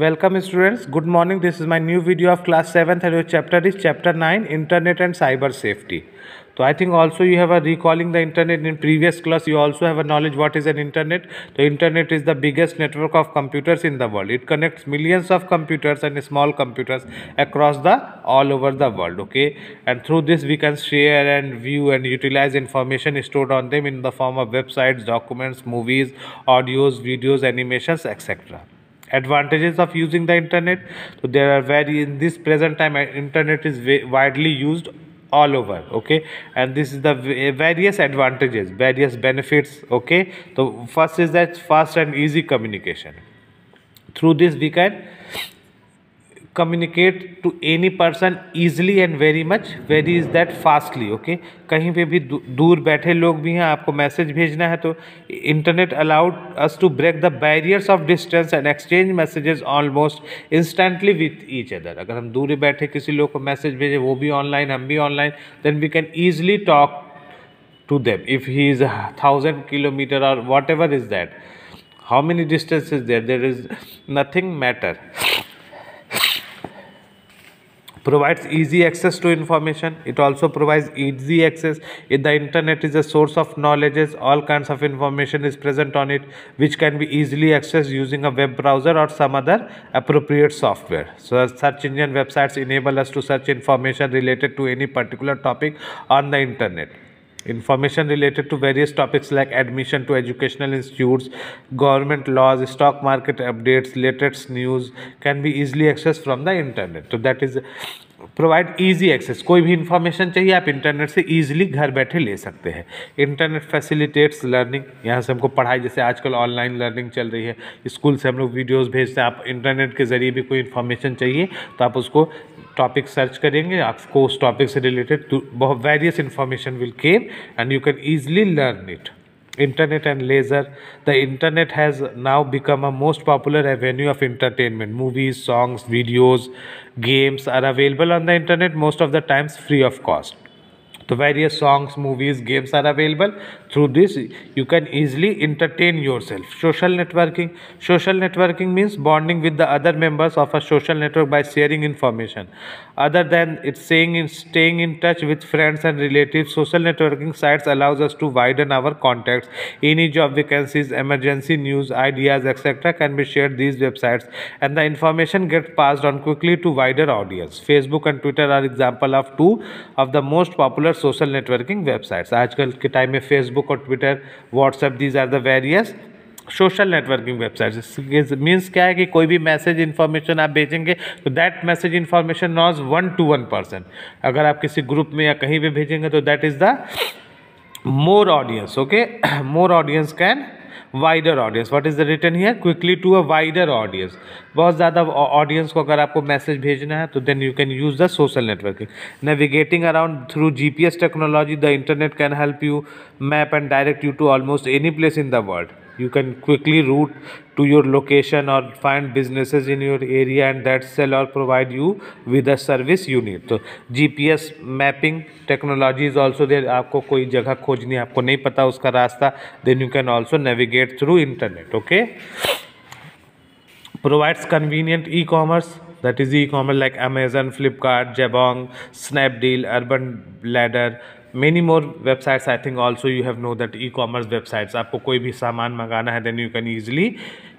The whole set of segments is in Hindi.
Welcome students. Good morning. This is my new video of class 7th and your chapter is chapter 9 Internet and Cyber Safety. So I think also you have a recalling the internet in previous class you also have a knowledge what is an internet. The internet is the biggest network of computers in the world. It connects millions of computers and small computers across the all over the world okay and through this we can share and view and utilize information stored on them in the form of websites, documents, movies, audios, videos, animations etc advantages of using the internet. So there are very in this present time uh, internet is widely used all over okay? And this is the various advantages various benefits okay? So first is that fast and easy communication. Through this we can communicate to any person easily and very much very is that fastly okay कहीं पे भी दूर बैठे लोग भी हैं, आपको मैसेज भेजना है तो internet allowed us to break the barriers of distance and exchange messages almost instantly with each other अगर हम दूर बैठे किसी लोग को मैसेज भेजें, वो भी ऑनलाइन हम भी online then we can easily talk to them. If he is thousand kilometre और or ever is that, how many distance is there? There is nothing matter. Provides easy access to information. It also provides easy access. If the internet is a source of knowledge all kinds of information is present on it which can be easily accessed using a web browser or some other appropriate software. So search engine websites enable us to search information related to any particular topic on the internet information related to various topics like admission to educational institutes, government laws, stock market updates, latest news can be easily accessed from the internet. So that is provide easy access कोई भी इंफॉर्मेशन चाहिए आप इंटरनेट से इजीली घर बैठे ले सकते हैं इंटरनेट फैसिलिटेट्स लर्निंग यहाँ से हमको पढ़ाई जैसे आजकल ऑनलाइन लर्निंग चल रही है स्कूल से हम लोग वीडियोज़ भेजते हैं आप इंटरनेट के ज़रिए भी कोई इन्फॉर्मेशन चाहिए तो आप उसको टॉपिक सर्च करेंगे आपको उस टॉपिक से रिलेटेड बहुत various information will came and you can easily learn it internet and leisure the internet has now become a most popular avenue of entertainment movies songs videos games are available on the internet most of the times free of cost the various songs movies games are available. Through this you can easily entertain yourself. Social networking. Social networking means bonding with the other members of a social network by sharing information. Other than it's saying in staying in touch with friends and relatives social networking sites allows us to widen our contacts. Any job vacancies emergency news ideas etc can be shared these websites and the information gets passed on quickly to wider audience. Facebook and twitter are example of two of the most popular social networking websites आजकल के टाइम में फेसबुक और Twitter WhatsApp these are the various social networking websites means क्या है कि कोई भी मैसेज इन्फॉर्मेशन आप भेजेंगे तो that message information knows one to one person अगर आप किसी ग्रुप में या कहीं भी भेजेंगे तो that is the more audience okay more audience can wider audience what is the return here quickly to a wider audience बहुत ज़्यादा ऑडियंस को अगर आपको मैसेज भेजना है तो then you can use the social networking navigating around through G P S technology the internet can help you map and direct you to almost any place in the world you can quickly route to your location or find businesses in your area and that sell or provide you with the service you need तो gps mapping technology is also there आपको कोई जगह खोजनी है आपको नहीं पता उसका रास्ता then you can also navigate through internet okay provides convenient e-commerce that is e-commerce like amazon flipkart jabong snapdeal urban ladder many more websites i think also you have know that e-commerce websites. aapko koi bhi saman mangana hai then you can easily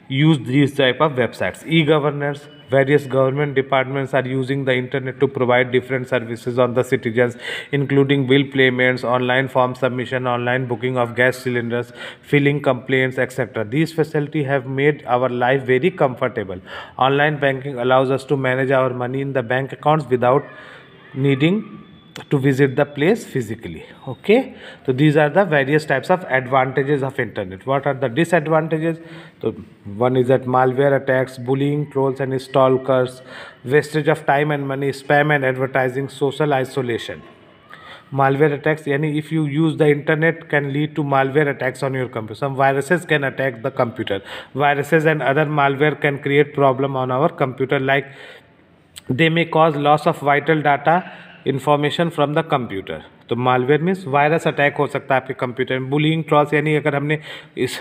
use these type of websites. E-governance various government departments are using the internet to provide different services on the citizens including bill payments online form submission online booking of gas cylinders filling complaints etc these facilities have made our life very comfortable. Online banking allows us to manage our money in the bank accounts without needing to visit the place physically okay? So these are the various types of advantages of internet. What are the disadvantages? So one is that malware attacks bullying trolls and stalkers wastage of time and money spam and advertising social isolation. Malware attacks yani if you use the internet can lead to malware attacks on your computer. Some viruses can attack the computer. Viruses and other malware can create problem on our computer like they may cause loss of vital data information from the computer तो मालवेयर मीन्स वायरस अटैक हो सकता है आपके कंप्यूटर में। बुलिंग ट्रॉल्स यानी अगर हमने इस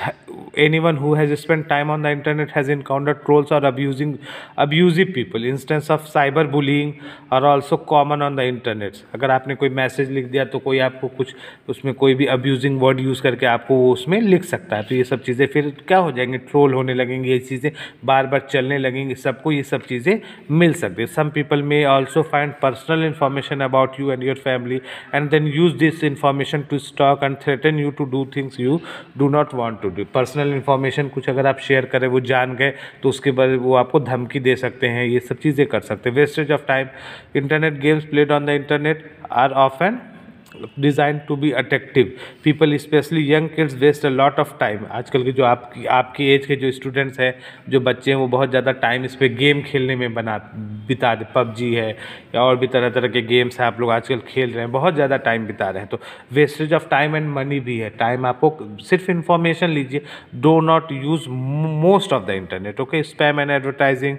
any one who has spend time on the internet has encounter trolls और abusing abusive people instance of cyber bullying और also common on the internet अगर आपने कोई मैसेज लिख दिया तो कोई आपको कुछ, उसमें कोई भी अब्यूजिंग वर्ड यूज़ करके आपको वो उसमें लिख सकता है। तो ये सब चीज़ें फिर क्या हो जाएँगे? ट्रोल होने लगेंगे, ये चीज़ें बार बार चलने लगेंगी, सबको ये सब चीज़ें मिल सकती है। Some people may also find personal information about you and your family and then use this information to stalk and threaten you to do things you do not want to do. Personal information कुछ अगर आप शेयर करें, वो जान गए तो उसके बाद वो आपको धमकी दे सकते हैं, ये सब चीज़ें कर सकते हैं। Wastage of time internet games played on the internet are of and designed to be attractive people specially young kids waste a lot of time आजकल के जो आपकी आपकी एज के जो स्टूडेंट्स हैं, जो बच्चे हैं, वो बहुत ज़्यादा टाइम इस पर गेम खेलने में बना, बिता दे, पबजी है, या और भी तरह तरह के गेम्स हैं आप लोग आजकल खेल रहे हैं, बहुत ज़्यादा टाइम बिता रहे हैं। तो wastage of time and money भी है। टाइम आपको सिर्फ़ इन्फॉर्मेशन लीजिए do not use most of the internet okay spam and advertising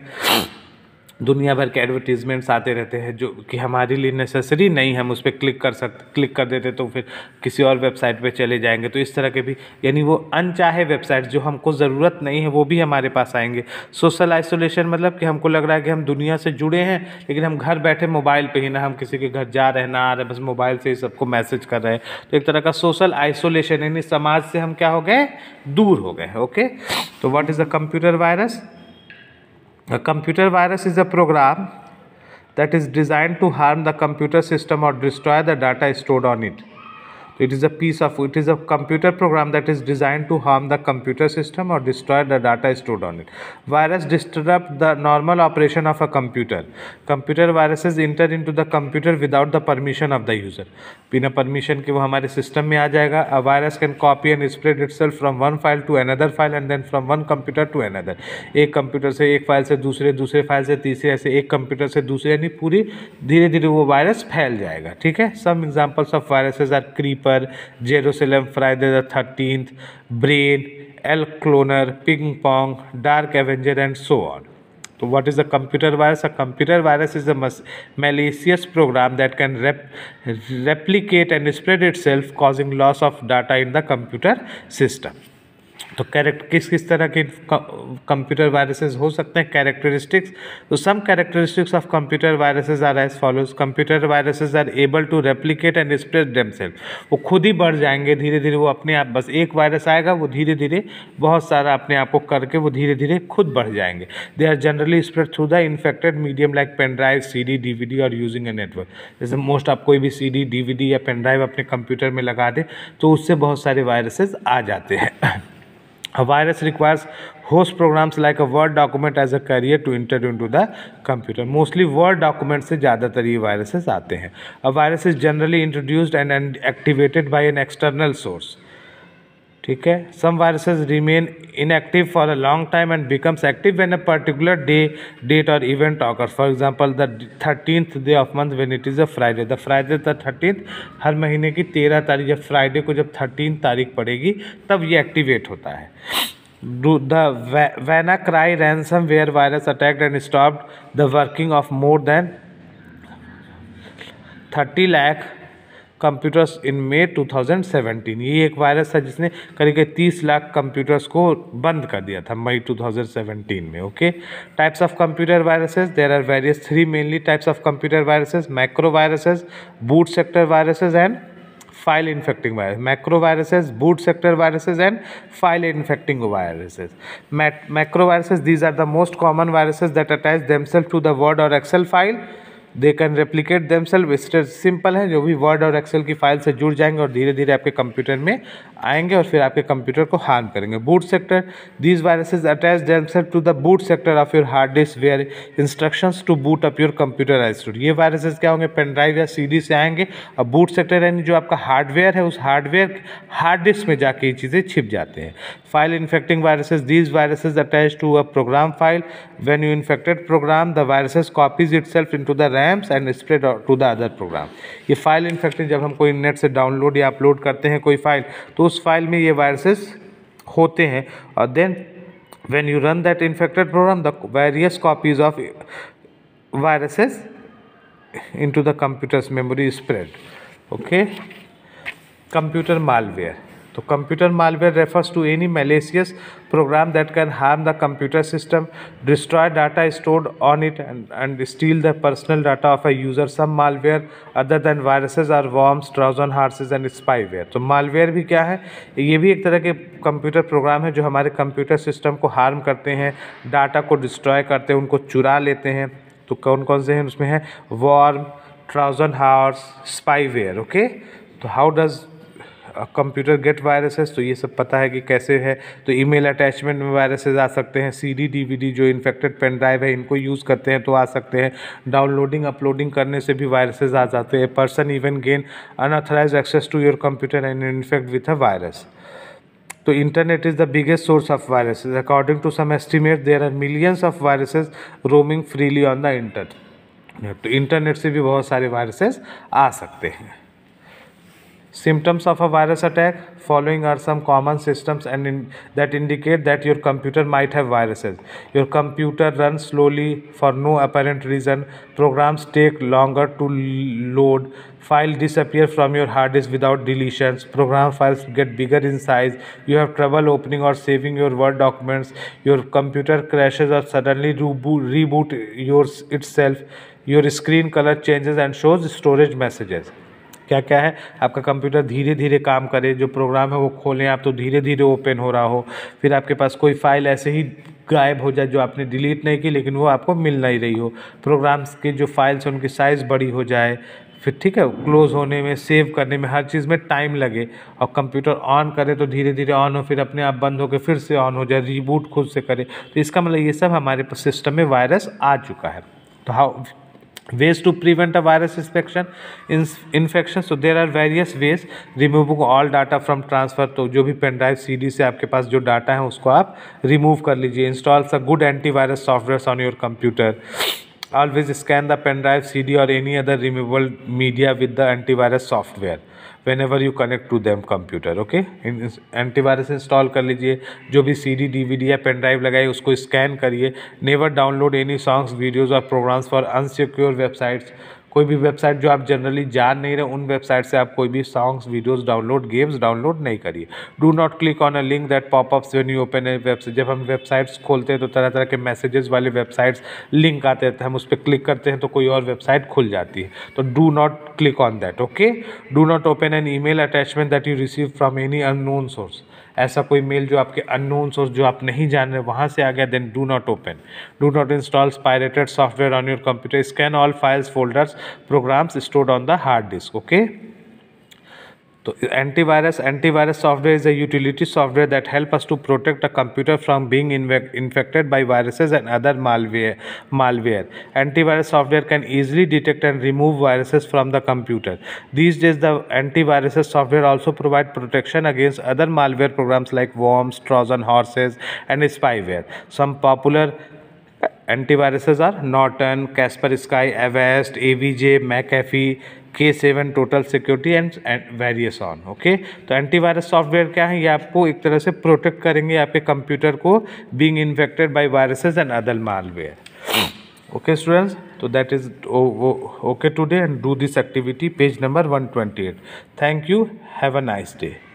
दुनिया भर के एडवर्टीजमेंट्स आते रहते हैं, जो कि हमारे लिए नेसेसरी नहीं हम उस पर क्लिक कर सकते क्लिक कर देते तो फिर किसी और वेबसाइट पे चले जाएँगे। तो इस तरह के भी, यानी वो अनचाहे वेबसाइट जो हमको ज़रूरत नहीं है, वो भी हमारे पास आएँगे। सोशल आइसोलेशन मतलब कि हमको लग रहा है कि हम दुनिया से जुड़े हैं, लेकिन हम घर बैठे मोबाइल पर ही ना, हम किसी के घर जा रहे हैं, ना आ रहे बस मोबाइल से ही सबको मैसेज कर रहे हैं। तो एक तरह का सोशल आइसोलेशन यानी समाज से हम क्या हो गए? दूर हो गए ओके तो what is the computer virus A computer virus is a program that is designed to harm the computer system or destroy the data stored on it. It is a piece of it is a computer program that is designed to harm the computer system or destroy the data stored on it. Virus disrupt the normal operation of a computer. Computer viruses enter into the computer without the permission of the user. बिना परमिशन के वो हमारे सिस्टम में आ जाएगा a virus can copy and spread itself from one file to another file and then from one computer to another एक कंप्यूटर से एक फ़ाइल से दूसरे दूसरे फ़ाइल से तीसरे ऐसे एक कंप्यूटर से दूसरे यानी पूरी धीरे धीरे वो वायरस फैल जाएगा ठीक है some examples of viruses are creep Jerusalem Friday the 13th, Brain, El Cloner, Ping Pong, Dark Avenger, and so on. So, what is a computer virus? A computer virus is a malicious program that can rep replicate and spread itself, causing loss of data in the computer system. तो कैरेक्ट किस किस तरह के कंप्यूटर वायरसेस हो सकते हैं? कैरेक्टरिस्टिक्स तो some characteristics of computer viruses are as follows computer viruses are able to replicate and spread them वो खुद ही बढ़ जाएँगे धीरे धीरे वो अपने आप, बस एक वायरस आएगा, वो धीरे धीरे बहुत सारा अपने आप को करके वो धीरे धीरे खुद बढ़ जाएँगे। They are generally spread through the infected medium like pen drive C D D V D और यूजिंग ए नेटवर्क जैसे मोस्ट आप कोई भी C D D V D या पेन ड्राइव अपने कंप्यूटर में लगा दे तो उससे बहुत सारे वायरसेस आ जाते हैं। Virus requires host programs like a word document as a carrier to enter into the computer mostly word document से ज़्यादातर ये वायरसेस आते हैं। A virus is generally introduced and and activated by an external source ठीक है? Some viruses remain inactive for a long time and becomes active when a particular day date और event occur for example the thirteenth day of month when it is a Friday the Friday the thirteenth हर महीने की तेरह तारीख, जब फ्राइडे को जब थर्टीन तारीख पड़ेगी, तब ये एक्टिवेट होता है। The WannaCry ransomware virus attacked and stopped the working of more than thirty lakh computers in May 2017 ये एक वायरस था जिसने करीब 30 लाख कंप्यूटर्स को बंद कर दिया था मई 2017 में okay types of computer viruses there are various three mainly types of computer viruses micro viruses boot sector viruses and file infecting virus macro viruses boot sector viruses and file infecting viruses micro viruses these are the most common viruses that attach themself to the word और excel file they can replicate them self simple है, जो भी वर्ड और एक्सेल की फ़ाइल से जुड़ जाएँगे और धीरे धीरे आपके कंप्यूटर में आएँगे और फिर आपके कंप्यूटर को हार्म करेंगे। Boot sector these viruses attach them to the boot sector of your hard disk where instructions to boot up your computer is stored ये वायरसेज क्या होंगे? पेन ड्राइव या सीडी से आएँगे। और बूट सेक्टर यानी जो आपका हार्डवेयर है, उस हार्डवेयर हार्ड डिस्क में जाके ये चीज़ें छिप जाते हैं। File infecting viruses these viruses attach to a program file when you infected program the viruses copies itself into the RAMs and spread to the other program ये फ़ाइल इन्फेक्टिंग जब हम कोई नेट से डाउनलोड या अपलोड करते हैं कोई फ़ाइल तो उस फ़ाइल में ये वायरसेस होते हैं। और then when you run that infected program the various copies of viruses into the computers memory spread okay computer malware तो computer malware refers to any malicious program that can harm the computer system destroy data stored on it and steal the personal data of a user some malware other than viruses are worms Trojan horses and spyware तो मालवेयर भी क्या है? ये भी एक तरह के कंप्यूटर प्रोग्राम है जो हमारे कंप्यूटर सिस्टम को हार्म करते हैं डाटा को डिस्ट्रॉय करते हैं, उनको चुरा लेते हैं। तो कौन कौन से हैं उसमें है? Worm Trojan horse spyware okay तो how does computer get viruses तो ये सब पता है कि कैसे है। तो ईमेल अटैचमेंट में वायरसेस आ सकते हैं सीडी डीवीडी जो इन्फेक्टेड पेन ड्राइव है, इनको यूज़ करते हैं तो आ सकते हैं। डाउनलोडिंग अपलोडिंग करने से भी वायरसेज आ जाते हैं। Person even gain unauthorize access to your computer and infect with a virus तो internet is the biggest source of viruses according to some estimate there are millions of viruses roaming freely on the internet तो इंटरनेट से भी बहुत सारे वायरसेस आ सकते हैं। Symptoms of a virus attack following are some common systems and in, that indicate that your computer might have viruses. Your computer runs slowly for no apparent reason. Programs take longer to load. Files disappear from your hard disk without deletions. Program files get bigger in size. You have trouble opening or saving your Word documents. Your computer crashes or suddenly reboot, reboot yours itself. Your screen color changes and shows storage messages. क्या क्या है? आपका कंप्यूटर धीरे धीरे काम करे, जो प्रोग्राम है वो खोलें, आप तो धीरे धीरे ओपन हो रहा हो। फिर आपके पास कोई फ़ाइल ऐसे ही गायब हो जाए जो आपने डिलीट नहीं की, लेकिन वो आपको मिल नहीं रही हो। प्रोग्राम्स के जो फाइल्स हैं, उनकी साइज़ बड़ी हो जाए, फिर ठीक है क्लोज होने में सेव करने में हर चीज़ में टाइम लगे और कंप्यूटर ऑन करे तो धीरे धीरे ऑन हो, फिर अपने आप बंद होकर फिर से ऑन हो जाए रीबूट खुद से करे। तो इसका मतलब ये सब हमारे सिस्टम में वायरस आ चुका है। तो how ways to prevent a virus infection infection so there are various ways removing all data from transfer तो जो भी पेन ड्राइव सी से आपके पास जो डाटा है उसको आप रिमूव कर लीजिए इंस्टॉल स good antivirus software on your computer always scan the pen drive cd or any other removable media with the antivirus software whenever you connect to them computer okay antivirus install कर लीजिए, जो भी C D D V D या पेन ड्राइव लगाए उसको स्कैन करिए। Never download any songs videos और प्रोग्राम्स फॉर अनसिक्योर वेबसाइट्स कोई भी वेबसाइट जो आप जनरली जान नहीं रहे, उन वेबसाइट से आप कोई भी songs videos download games download नहीं करिए। Do not click on a link that popups when you open a website जब हम वेबसाइट्स खोलते हैं तो तरह तरह के मैसेजेस वाले वेबसाइट्स लिंक आते हैं हम उस पर क्लिक करते हैं तो कोई और वेबसाइट खुल जाती है। तो do not click on that okay do not open an email attachment that you receive from any unknown source ऐसा कोई मेल जो आपके अननोन सोर्स जो आप नहीं जान रहे, वहाँ से आ गया then do not open do not install pirated software on your computer scan all files folders programs stored on the hard disk okay So antivirus, antivirus software is a utility software that help us to protect a computer from being infected by viruses and other malware. Malware. Antivirus software can easily detect and remove viruses from the computer. These days, the antivirus software also provide protection against other malware programs like worms, Trojan horses, and spyware. Some popular antiviruses are Norton, Kaspersky, Avast, AVJ, McAfee, K seven total security and various on okay तो एंटीवायरस सॉफ्टवेयर क्या है? ये आपको एक तरह से प्रोटेक्ट करेंगे आपके कंप्यूटर को being infected by viruses and other malware okay students तो that is okay today and do this activity page number 128 thank you have a nice day.